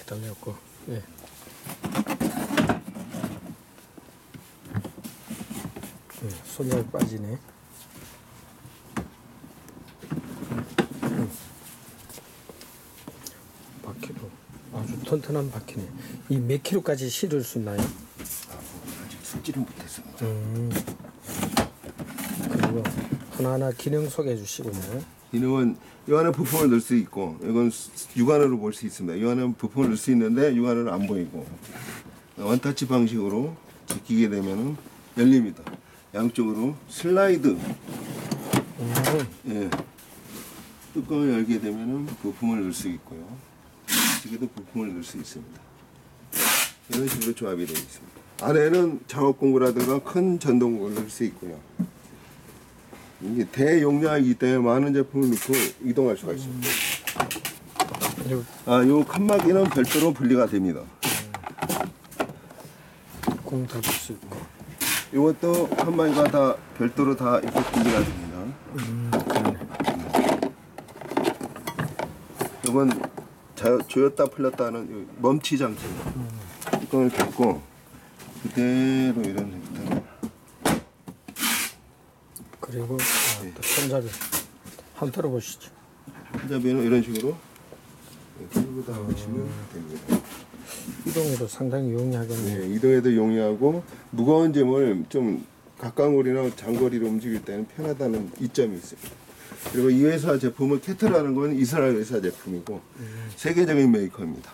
이렇게 달려있고 예. 예, 손이 빠지네 음. 바퀴도 아주 튼튼한 바퀴네 이 몇 킬로까지 실을 수 있나요? 아, 뭐 아직 숙지를 못했습니다 음. 그리고 하나하나 기능 소개해 주시고요 이놈은 이 안에 부품을 넣을 수 있고 이건 수- 육안으로 볼 수 있습니다. 이 안에 부품을 넣을 수 있는데 육안으로 안 보이고 원터치 방식으로 제끼게 되면은 열립니다. 양쪽으로 슬라이드 음. 예. 뚜껑을 열게 되면은 부품을 넣을 수 있고요. 지게도 부품을 넣을 수 있습니다. 이런 식으로 조합이 되어 있습니다. 아래는 작업 공구라든가 큰 전동 공구를 넣을 수 있고요. 이게 대용량이기 때문에 많은 제품을 넣고 이동할 수가 있습니다. 그리고 아, 요 칸막이는 별도로 분리가 됩니다. 공 닫을 수 있고. 이것도 칸막이가 다 별도로 다 이렇게 분리가 됩니다. 음. 이건 자, 조였다 풀렸다 하는 요 멈치 장치입니다. 뚜껑을 닫고 그대로 이런 형태로 그리고 아, 또 손잡이 한번 들어보시죠. 손잡이는 이런 식으로 끌고 다 보시면 됩니다. 이동에도 상당히 용이하겠네요. 네, 이동에도 용이하고 무거운 짐을 좀 가까운 거리나 장거리로 움직일 때는 편하다는 이점이 있습니다. 그리고 이 회사 제품은 케터라는 건 이스라엘 회사 제품이고 세계적인 메이커입니다.